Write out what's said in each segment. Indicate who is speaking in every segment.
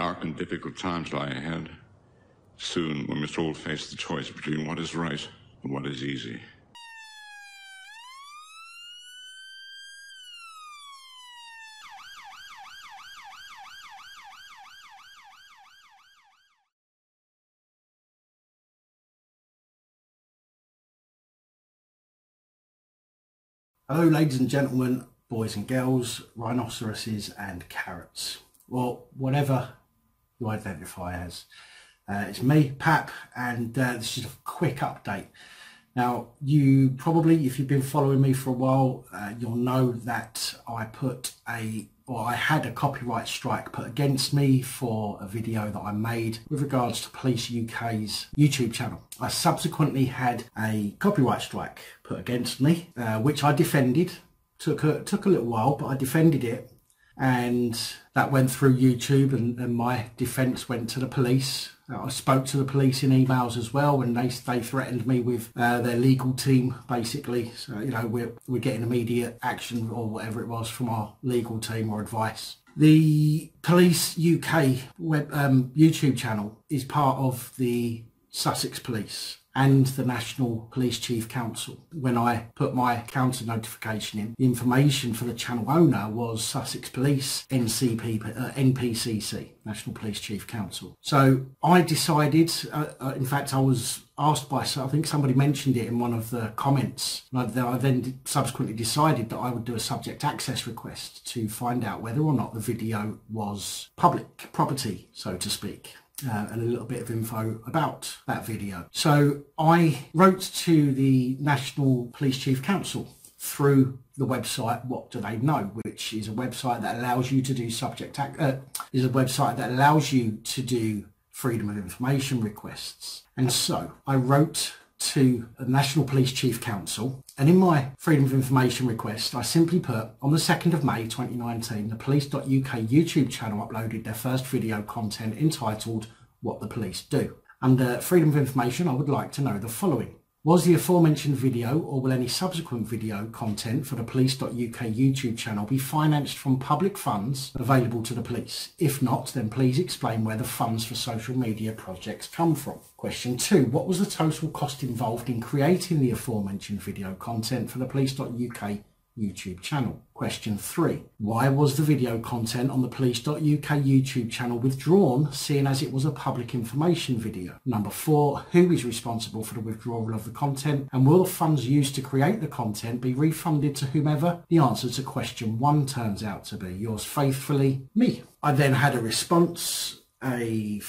Speaker 1: Dark and difficult times lie ahead. Soon we must all face the choice between what is right and what is easy.
Speaker 2: Hello, ladies and gentlemen, boys and girls, rhinoceroses and carrots, Well, whatever you identify as. Uh, it's me, Pap, and uh, this is a quick update. Now, you probably, if you've been following me for a while, uh, you'll know that I put a or I had a copyright strike put against me for a video that I made with regards to Police UK's YouTube channel. I subsequently had a copyright strike put against me, uh, which I defended. Took a, took a little while, but I defended it. And that went through YouTube and, and my defence went to the police I spoke to the police in emails as well, and they they threatened me with uh, their legal team basically. So you know we're we're getting immediate action or whatever it was from our legal team or advice. The Police UK web um, YouTube channel is part of the Sussex Police and the National Police Chief Council. When I put my counter notification in, the information for the channel owner was Sussex Police, NCP, uh, NPCC, National Police Chief Council. So I decided, uh, uh, in fact, I was asked by, I think somebody mentioned it in one of the comments. I, I then subsequently decided that I would do a subject access request to find out whether or not the video was public property, so to speak uh, and a little bit of info about that video. So I wrote to the National Police Chief Council through the website What Do They Know, which is a website that allows you to do subject uh, is a website that allows you to do freedom of information requests. And so I wrote to the National Police Chief Council and in my Freedom of Information request I simply put on the 2nd of May 2019 the police.uk YouTube channel uploaded their first video content entitled What the Police Do. Under Freedom of Information I would like to know the following. Was the aforementioned video or will any subsequent video content for the police.uk YouTube channel be financed from public funds available to the police? If not, then please explain where the funds for social media projects come from. Question two, what was the total cost involved in creating the aforementioned video content for the police.uk YouTube channel. Question 3. Why was the video content on the police.uk YouTube channel withdrawn, seeing as it was a public information video? Number 4. Who is responsible for the withdrawal of the content and will the funds used to create the content be refunded to whomever? The answer to question 1 turns out to be yours faithfully, me. I then had a response a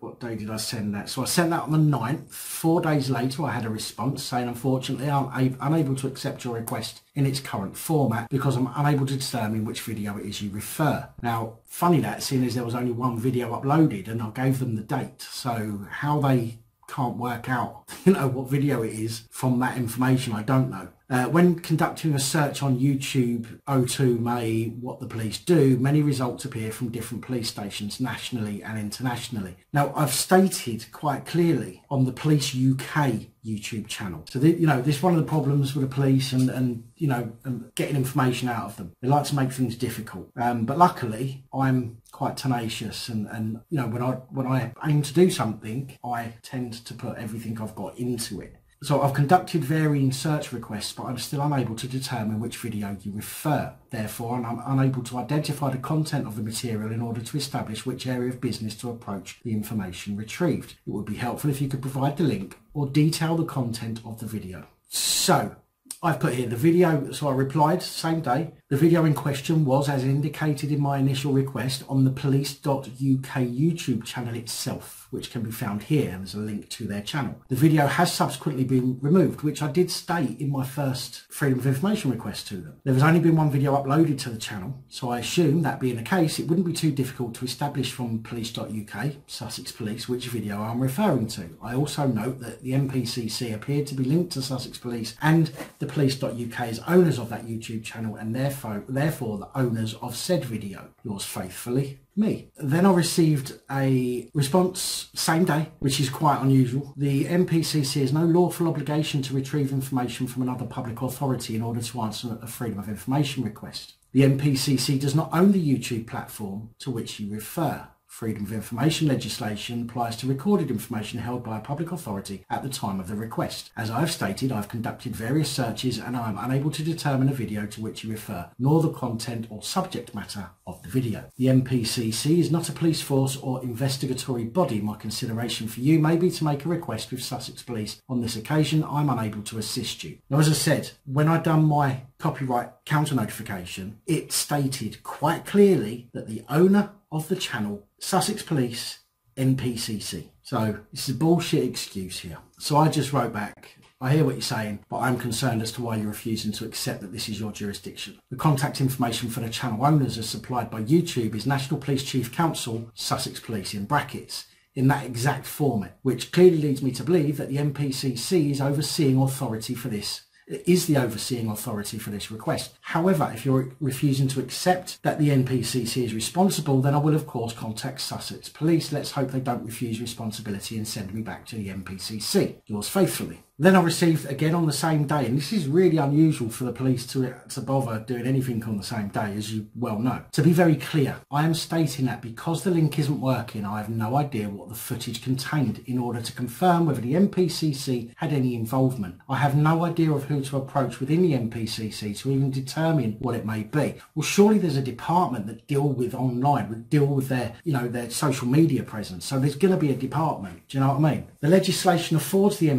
Speaker 2: what day did I send that? So I sent that on the 9th. Four days later, I had a response saying, unfortunately, I'm unable to accept your request in its current format because I'm unable to determine which video it is you refer. Now, funny that, seeing as there was only one video uploaded and I gave them the date. So how they can't work out, you know, what video it is from that information, I don't know. Uh, when conducting a search on YouTube O2 May What the Police Do, many results appear from different police stations nationally and internationally. Now, I've stated quite clearly on the Police UK YouTube channel. So, the, you know, this is one of the problems with the police and, and you know, and getting information out of them. They like to make things difficult. Um, but luckily, I'm quite tenacious and, and, you know, when I, when I aim to do something, I tend to put everything I've got into it. So I've conducted varying search requests, but I'm still unable to determine which video you refer. Therefore, I'm unable to identify the content of the material in order to establish which area of business to approach the information retrieved. It would be helpful if you could provide the link or detail the content of the video. So, I've put here the video, so I replied same day. The video in question was, as indicated in my initial request, on the police.uk YouTube channel itself, which can be found here. and There's a link to their channel. The video has subsequently been removed, which I did state in my first Freedom of Information request to them. There has only been one video uploaded to the channel, so I assume that being the case, it wouldn't be too difficult to establish from police.uk, Sussex Police, which video I'm referring to. I also note that the NPCC appeared to be linked to Sussex Police and the police.uk as owners of that YouTube channel and therefore, therefore the owners of said video. Yours faithfully, me. Then I received a response same day, which is quite unusual. The NPCC has no lawful obligation to retrieve information from another public authority in order to answer a Freedom of Information request. The NPCC does not own the YouTube platform to which you refer. Freedom of information legislation applies to recorded information held by a public authority at the time of the request. As I have stated, I've conducted various searches and I am unable to determine a video to which you refer, nor the content or subject matter of the video. The NPCC is not a police force or investigatory body. My consideration for you may be to make a request with Sussex Police. On this occasion, I'm unable to assist you. Now, as I said, when I done my copyright counter notification, it stated quite clearly that the owner of the channel, Sussex Police NPCC. So this is a bullshit excuse here. So I just wrote back, I hear what you're saying, but I'm concerned as to why you're refusing to accept that this is your jurisdiction. The contact information for the channel owners as supplied by YouTube is National Police Chief Council, Sussex Police in brackets in that exact format, which clearly leads me to believe that the NPCC is overseeing authority for this is the overseeing authority for this request. However, if you're refusing to accept that the NPCC is responsible, then I will of course contact Sussex Police. Let's hope they don't refuse responsibility and send me back to the NPCC. Yours faithfully. Then I received again on the same day, and this is really unusual for the police to, to bother doing anything on the same day, as you well know. To be very clear, I am stating that because the link isn't working, I have no idea what the footage contained in order to confirm whether the NPCC had any involvement. I have no idea of who to approach within the NPCC to even determine what it may be. Well, surely there's a department that deal with online, would deal with their, you know, their social media presence. So there's going to be a department. Do you know what I mean? The legislation affords the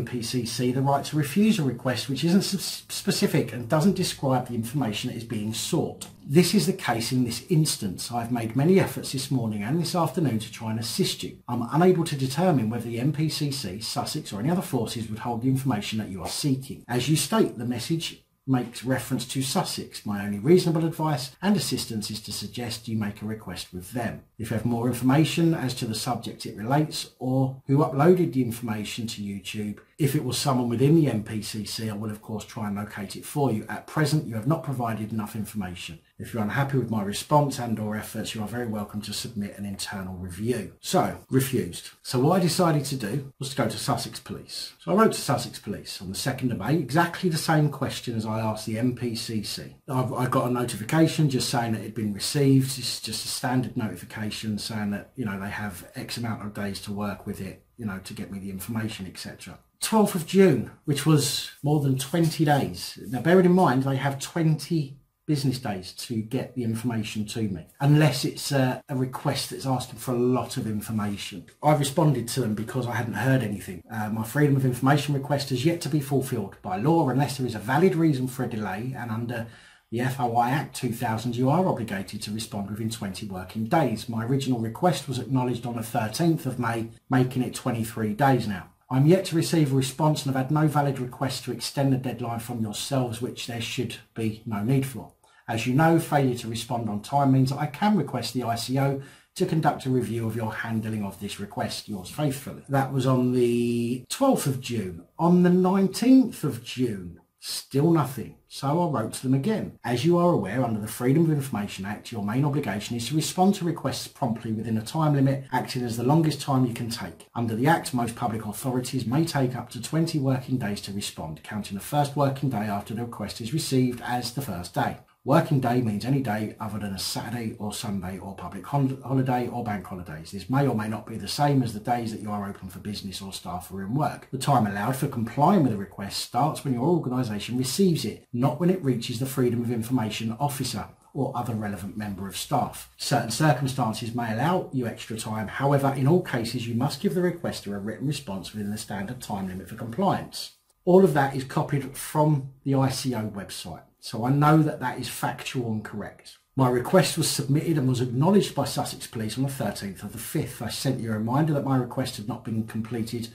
Speaker 2: NPCC the right to refuse a request which isn't specific and doesn't describe the information that is being sought. This is the case in this instance. I've made many efforts this morning and this afternoon to try and assist you. I'm unable to determine whether the NPCC, Sussex or any other forces would hold the information that you are seeking. As you state, the message makes reference to Sussex. My only reasonable advice and assistance is to suggest you make a request with them. If you have more information as to the subject it relates or who uploaded the information to YouTube, if it was someone within the NPCC, I will of course try and locate it for you. At present, you have not provided enough information. If you're unhappy with my response and or efforts, you are very welcome to submit an internal review. So, refused. So what I decided to do was to go to Sussex Police. So I wrote to Sussex Police on the 2nd of May, exactly the same question as I asked the NPCC. I've, I got a notification just saying that it had been received. It's just a standard notification saying that, you know, they have X amount of days to work with it, you know, to get me the information, etc. 12th of June, which was more than 20 days. Now, bearing in mind, they have 20 business days to get the information to me, unless it's a, a, request that's asking for a lot of information. I've responded to them because I hadn't heard anything. Uh, my freedom of information request has yet to be fulfilled by law unless there is a valid reason for a delay and under the FOI Act 2000 you are obligated to respond within 20 working days. My original request was acknowledged on the 13th of May, making it 23 days now. I'm yet to receive a response and I've had no valid request to extend the deadline from yourselves, which there should be no need for. As you know, failure to respond on time means that I can request the ICO to conduct a review of your handling of this request, yours faithfully. That was on the 12th of June. On the 19th of June, Still nothing. So I wrote to them again. As you are aware, under the Freedom of Information Act, your main obligation is to respond to requests promptly within a time limit, acting as the longest time you can take. Under the Act, most public authorities may take up to 20 working days to respond, counting the first working day after the request is received as the first day. Working day means any day other than a Saturday or Sunday or public holiday or bank holidays. This may or may not be the same as the days that you are open for business or staff are in work. The time allowed for complying with a request starts when your organisation receives it, not when it reaches the Freedom of Information officer or other relevant member of staff. Certain circumstances may allow you extra time. However, in all cases, you must give the requester a written response within the standard time limit for compliance. All of that is copied from the ICO website. So I know that that is factual and correct. My request was submitted and was acknowledged by Sussex Police on the 13th of the 5th. I sent you a reminder that my request had not been completed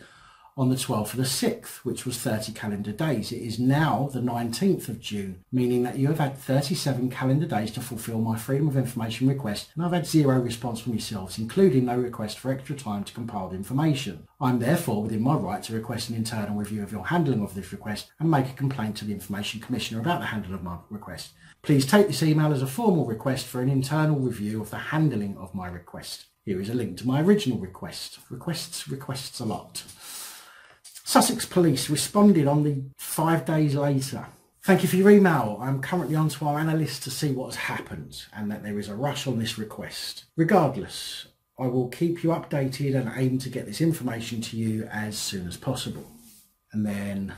Speaker 2: on the 12th of the 6th, which was 30 calendar days. It is now the 19th of June, meaning that you have had 37 calendar days to fulfil my Freedom of Information request, and I've had zero response from yourselves, including no request for extra time to compile the information. I'm therefore within my right to request an internal review of your handling of this request and make a complaint to the Information Commissioner about the handling of my request. Please take this email as a formal request for an internal review of the handling of my request. Here is a link to my original request. Requests, requests a lot. Sussex Police responded on the five days later. Thank you for your email. I'm currently on to our analysts to see what has happened and that there is a rush on this request. Regardless, I will keep you updated and aim to get this information to you as soon as possible. And then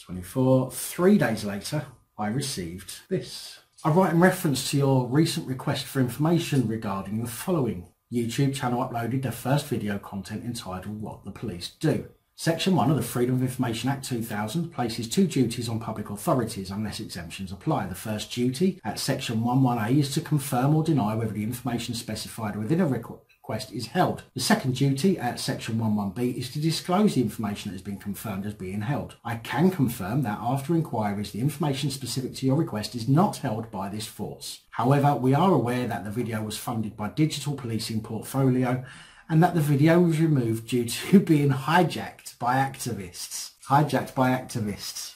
Speaker 2: 24, three days later, I received this. I write in reference to your recent request for information regarding the following. YouTube channel uploaded their first video content entitled What the Police Do. Section 1 of the Freedom of Information Act 2000 places two duties on public authorities unless exemptions apply. The first duty at Section 11A is to confirm or deny whether the information specified within a request is held. The second duty at Section 11B is to disclose the information that has been confirmed as being held. I can confirm that after inquiries the information specific to your request is not held by this force. However, we are aware that the video was funded by Digital Policing Portfolio and that the video was removed due to being hijacked by activists. Hijacked by activists.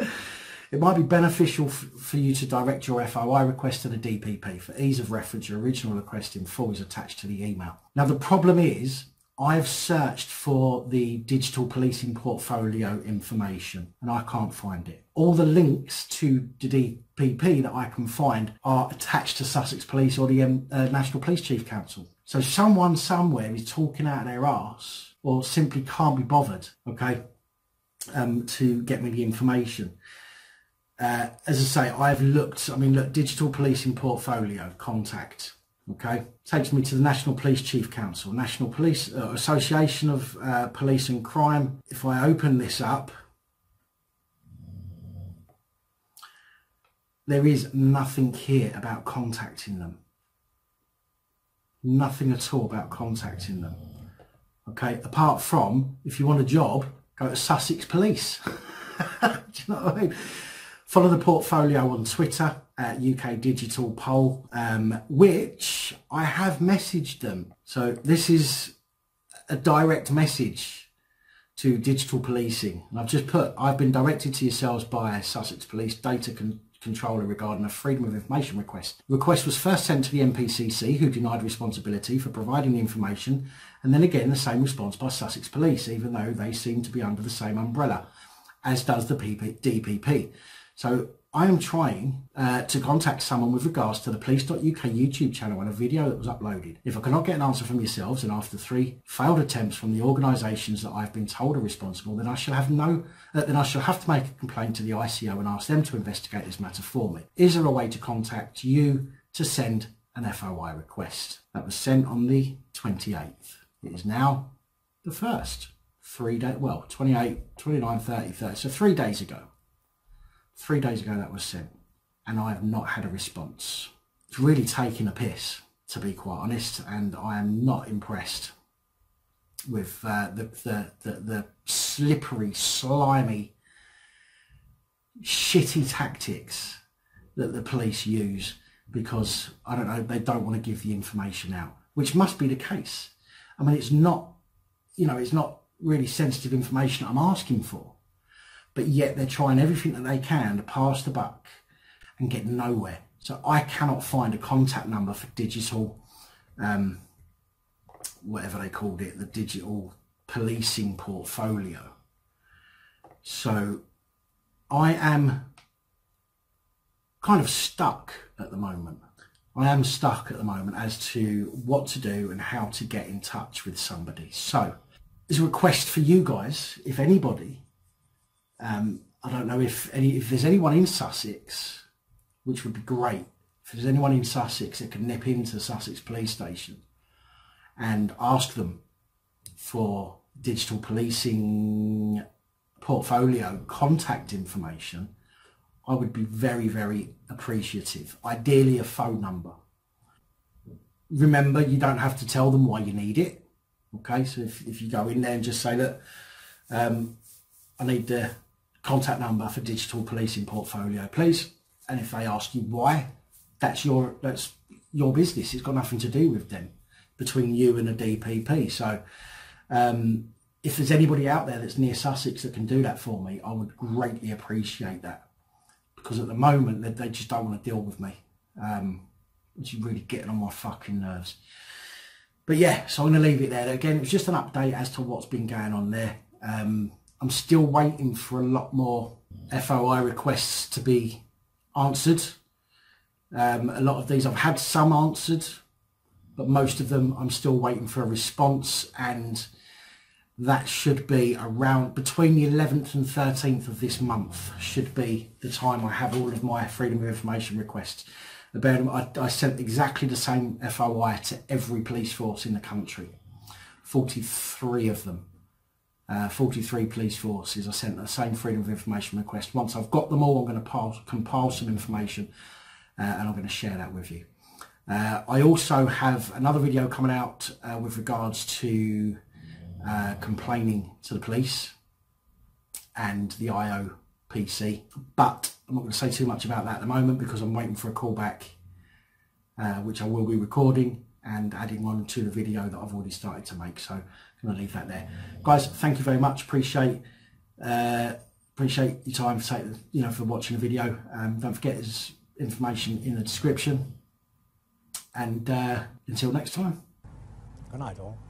Speaker 2: it might be beneficial for you to direct your FOI request to the DPP. For ease of reference, your original request in full is attached to the email. Now, the problem is I've searched for the digital policing portfolio information and I can't find it. All the links to the DPP that I can find are attached to Sussex Police or the um, uh, National Police Chief Council. So someone somewhere is talking out their arse or simply can't be bothered, okay, um, to get me the information. Uh, as I say, I've looked, I mean, look, digital policing portfolio, contact, okay, takes me to the National Police Chief Council, National Police uh, Association of uh, Police and Crime. If I open this up, there is nothing here about contacting them nothing at all about contacting them. Okay, apart from if you want a job, go to Sussex Police. Do you know what I mean? Follow the portfolio on Twitter at UK Digital Poll, um, which I have messaged them. So this is a direct message to digital policing. And I've just put, I've been directed to yourselves by Sussex Police Data Con controller regarding a freedom of information request. The request was first sent to the NPCC, who denied responsibility for providing the information, and then again the same response by Sussex Police, even though they seem to be under the same umbrella, as does the PP, DPP. So I am trying uh, to contact someone with regards to the police.uk YouTube channel and a video that was uploaded. If I cannot get an answer from yourselves and after three failed attempts from the organisations that I've been told are responsible, then I shall have no, uh, then I shall have to make a complaint to the ICO and ask them to investigate this matter for me. Is there a way to contact you to send an FOI request? That was sent on the 28th. It is now the 1st. Three days, well, 28, 29, 30, 30, so three days ago. Three days ago that was sent and I have not had a response. It's really taking a piss, to be quite honest, and I am not impressed with uh, the, the, the, the slippery, slimy, shitty tactics that the police use because, I don't know, they don't want to give the information out, which must be the case. I mean, it's not, you know, it's not really sensitive information I'm asking for but yet they're trying everything that they can to pass the buck and get nowhere. So I cannot find a contact number for digital, um, whatever they called it, the digital policing portfolio. So I am kind of stuck at the moment. I am stuck at the moment as to what to do and how to get in touch with somebody. So there's a request for you guys, if anybody um, I don't know if any if there's anyone in Sussex, which would be great. If there's anyone in Sussex that can nip into Sussex Police Station and ask them for digital policing portfolio contact information, I would be very, very appreciative. Ideally a phone number. Remember, you don't have to tell them why you need it. Okay, so if, if you go in there and just say that um, I need the contact number for digital policing portfolio, please. And if they ask you why, that's your that's your business. It's got nothing to do with them between you and a DPP. So um, if there's anybody out there that's near Sussex that can do that for me, I would greatly appreciate that. Because at the moment, they, they just don't want to deal with me. Um, which is really getting on my fucking nerves. But yeah, so I'm going to leave it there. Again, it was just an update as to what's been going on there. Um, I'm still waiting for a lot more FOI requests to be answered. Um, a lot of these I've had some answered, but most of them I'm still waiting for a response and that should be around between the 11th and 13th of this month should be the time I have all of my freedom of information requests. I, I sent exactly the same FOI to every police force in the country, 43 of them. Uh, 43 police forces. I sent the same freedom of information request. Once I've got them all, I'm going to compile some information uh, and I'm going to share that with you. Uh, I also have another video coming out uh, with regards to uh, complaining to the police and the IOPC, but I'm not going to say too much about that at the moment because I'm waiting for a callback, uh, which I will be recording and adding on to the video that I've already started to make. So I'm going to leave that there. Guys, thank you very much. Appreciate uh, appreciate your time for you know for watching the video. Um, don't forget there's information in the description. And uh, until next time.
Speaker 3: Good night, all.